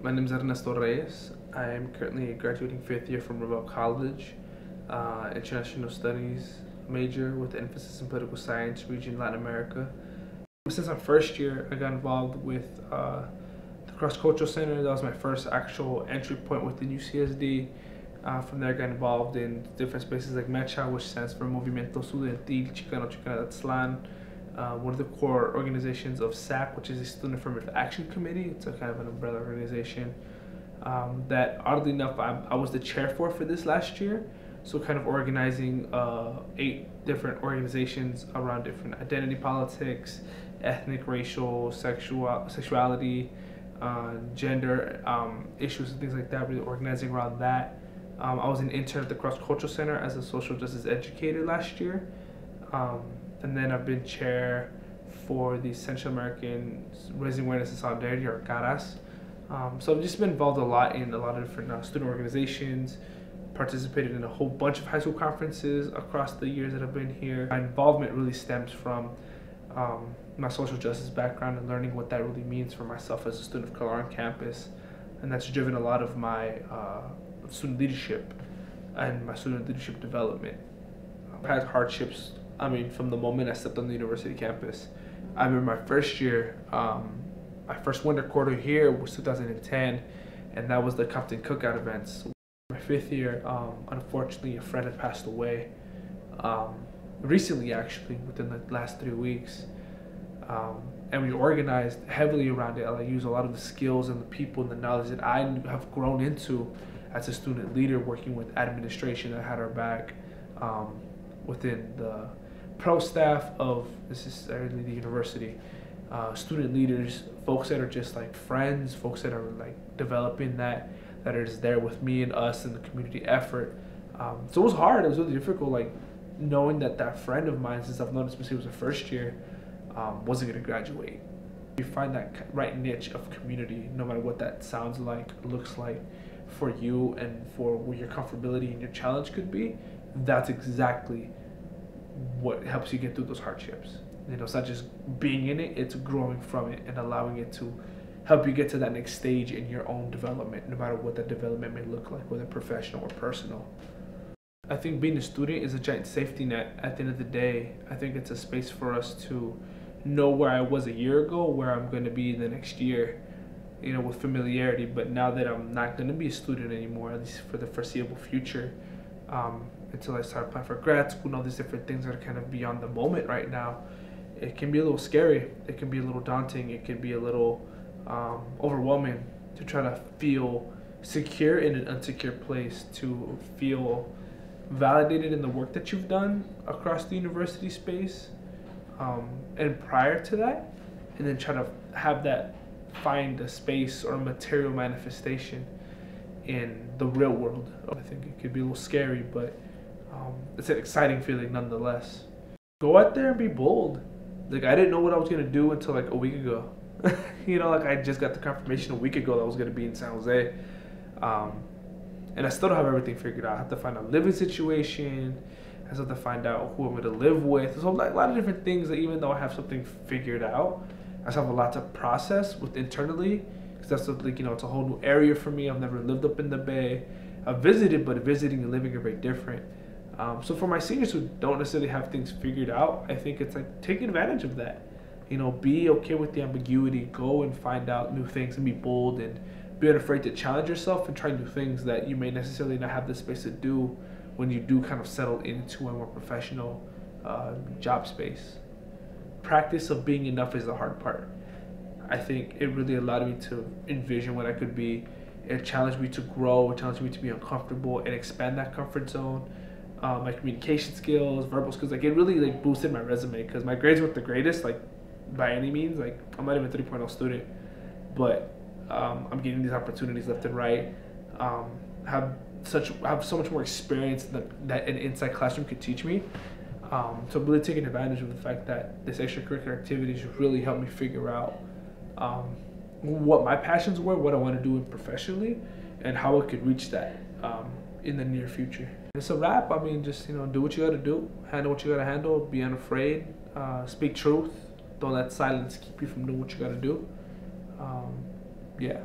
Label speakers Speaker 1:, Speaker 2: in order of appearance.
Speaker 1: My name is Ernesto Reyes. I am currently graduating fifth year from Revelle College, uh, International Studies major with emphasis in political science, region Latin America. Since my first year, I got involved with uh, the Cross Cultural Center. That was my first actual entry point within UCSD. Uh, from there, I got involved in different spaces like MECHA, which stands for Movimiento Estudiantil Chicano Chicana de Aztlán, uh, one of the core organizations of SAC, which is the Student Affirmative Action Committee. It's a kind of an umbrella organization um, that, oddly enough, I, I, was the chair for for this last year. So, kind of organizing uh, eight different organizations around different identity politics, ethnic, racial, sexual, sexuality, uh, gender um, issues, and things like that. Really organizing around that. Um, I was an intern at the Cross Cultural Center as a social justice educator last year. Um, and then I've been chair for the Central American Raising Awareness and Solidarity, or CARAS. Um, so I've just been involved a lot in a lot of different uh, student organizations, participated in a whole bunch of high school conferences across the years that I've been here. My involvement really stems from um, my social justice background and learning what that really means for myself as a student of color on campus. And that's driven a lot of my uh, student leadership and my student leadership development. I've had hardships I mean, from the moment I stepped on the university campus. I remember my first year, um, my first winter quarter here was 2010, and that was the Compton Cookout events. My fifth year, um, unfortunately, a friend had passed away. Um, recently, actually, within the last three weeks. Um, and we organized heavily around it. I used a lot of the skills and the people and the knowledge that I have grown into as a student leader, working with administration that had our back um, within the pro staff of necessarily the university, uh, student leaders, folks that are just like friends, folks that are like developing that, that is there with me and us in the community effort. Um, so it was hard. It was really difficult, like knowing that that friend of mine, since I've known him since he was a first year, um, wasn't going to graduate. You find that right niche of community, no matter what that sounds like, looks like for you, and for where your comfortability and your challenge could be. That's exactly what helps you get through those hardships. You know, it's not just being in it, it's growing from it and allowing it to help you get to that next stage in your own development, no matter what that development may look like, whether professional or personal. I think being a student is a giant safety net at the end of the day. I think it's a space for us to know where I was a year ago, where I'm going to be the next year, you know, with familiarity. But now that I'm not going to be a student anymore, at least for the foreseeable future, um, until I start applying for grad school and all these different things that are kind of beyond the moment right now, it can be a little scary. It can be a little daunting. It can be a little um, overwhelming to try to feel secure in an unsecure place, to feel validated in the work that you've done across the university space, um, and prior to that, and then try to have that find a space or a material manifestation in the real world. I think it could be a little scary, but um, it's an exciting feeling nonetheless. Go out there and be bold. Like I didn't know what I was gonna do until like a week ago. you know, like I just got the confirmation a week ago that I was gonna be in San Jose, um, and I still don't have everything figured out. I have to find a living situation. I still have to find out who I'm gonna live with. So like a lot of different things that even though I have something figured out, I still have a lot to process with internally because that's like you know it's a whole new area for me. I've never lived up in the Bay. I've visited, but visiting and living are very different. Um, so for my seniors who don't necessarily have things figured out, I think it's like take advantage of that. You know, be okay with the ambiguity. Go and find out new things and be bold and be unafraid to challenge yourself and try new things that you may necessarily not have the space to do when you do kind of settle into a more professional uh, job space. Practice of being enough is the hard part. I think it really allowed me to envision what I could be. It challenged me to grow. It challenged me to be uncomfortable and expand that comfort zone uh, my communication skills, verbal skills. Like it really like boosted my resume because my grades weren't the greatest, like by any means. Like I'm not even a 3.0 student, but um, I'm getting these opportunities left and right. Um, have such have so much more experience that, that an inside classroom could teach me. Um, so really taking advantage of the fact that this extracurricular activities really helped me figure out um, what my passions were, what I want to do professionally, and how I could reach that um, in the near future. It's a wrap. I mean, just you know, do what you gotta do, handle what you gotta handle, be unafraid, uh, speak truth. Don't let silence keep you from doing what you gotta do. Um, yeah.